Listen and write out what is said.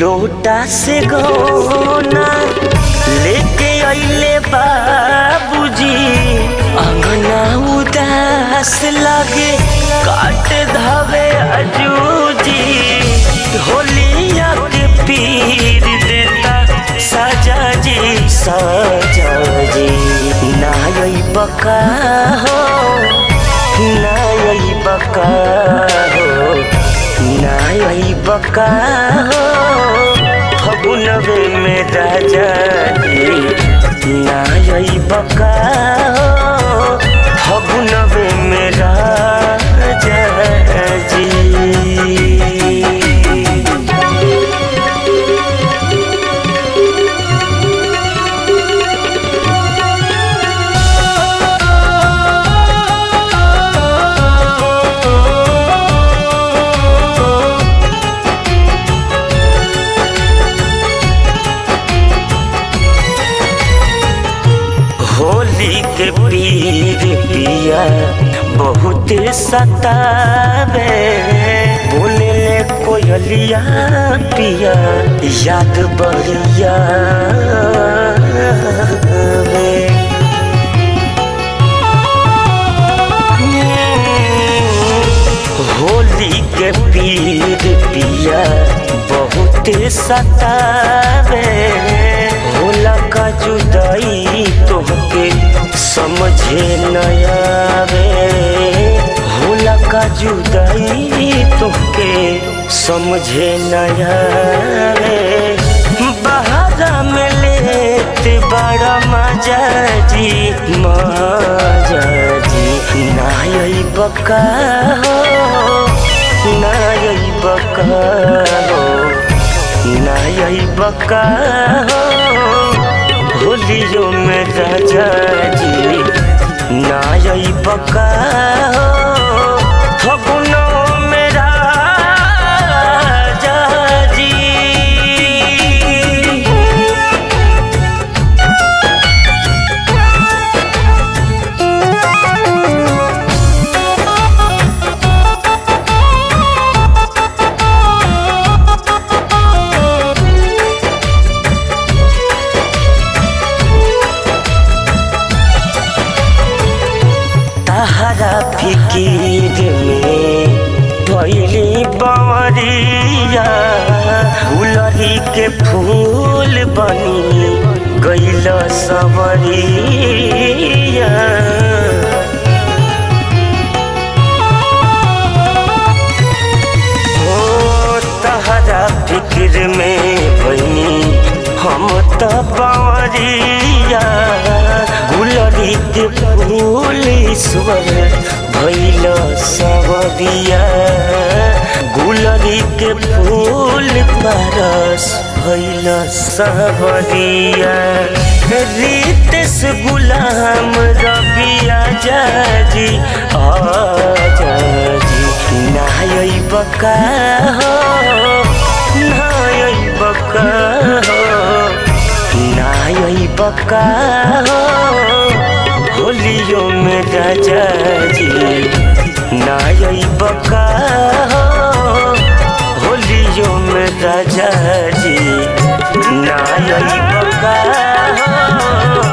लोटा से गौना लेके अइले बाबूजी। अंगना उदास लगे, काट धावे अजूजी। होलिया के पीर देता साजा जी साजा जी नाई बका हो नाई बका हो नाई बका हो। में जा। नाई बका के पीर पिया बहुत सतावे। बोले ले कोयलिया पिया, याद बढ़िया होली के पीर पिया बहुत सतावे। होला का जुदाई तोहके समझे नयावे होला का जुदाई तोहके समझे नयावे बहारा में लेते बड़ा मज़ा जी मज़ा जी नाई बका हो नाई बका हो नाई बका हो। होलियो में राजा जी। नाई बका हो फिकीर में भैली बवरिया फुलरी के फूल बनी गैल सवरिया हम त बवरिया गुलरी के फूल ईश्वर भैल सवरिया गुलरी फूल परस, भैल सवरिया रीतस गुलाम रबिया जाजी आजा जी नाय बका हो। बका हो, होलियों में राजा जी यही बका हो, होलियों में राजा जी यही बका हो